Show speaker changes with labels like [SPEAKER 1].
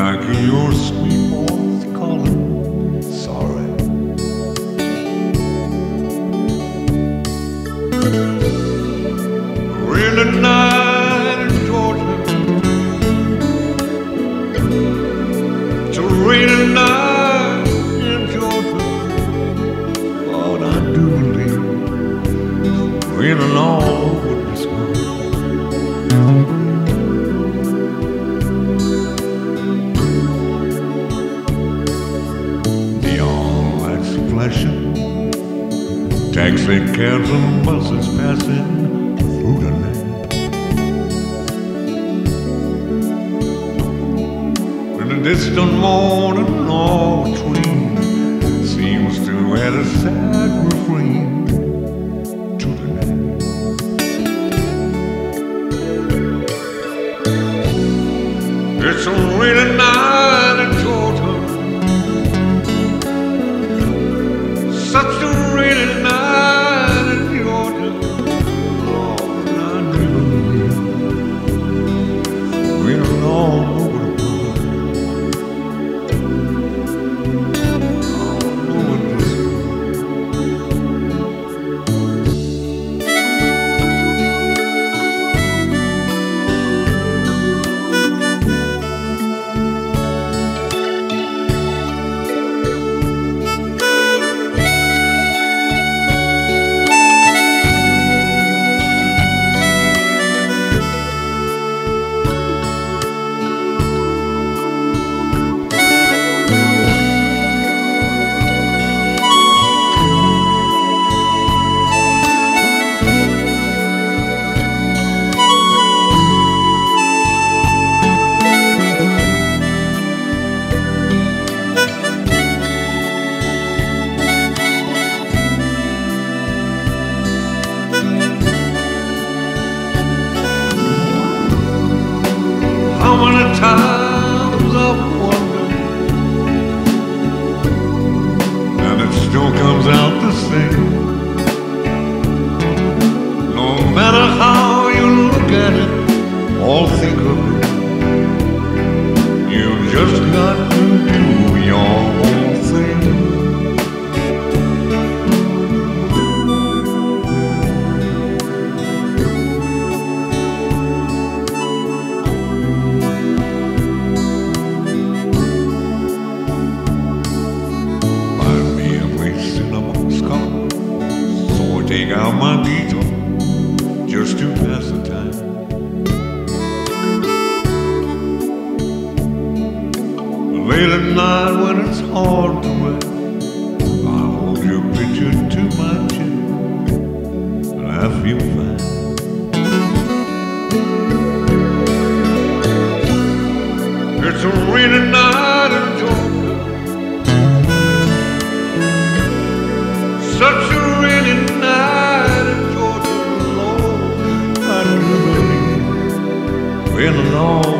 [SPEAKER 1] like your sweet taxi cabs and buses passing through the night. In the distant morning, all between seems to add a sad refrain to the night. It's a rainy night in Georgia. Such a times I've wondered, and it still comes out the same. No matter how you look at it or think of it, just to pass the time. Late at night when it's hard to wait, I hold your picture to my chest, and I feel fine. It's a rainy night Georgia, Lord.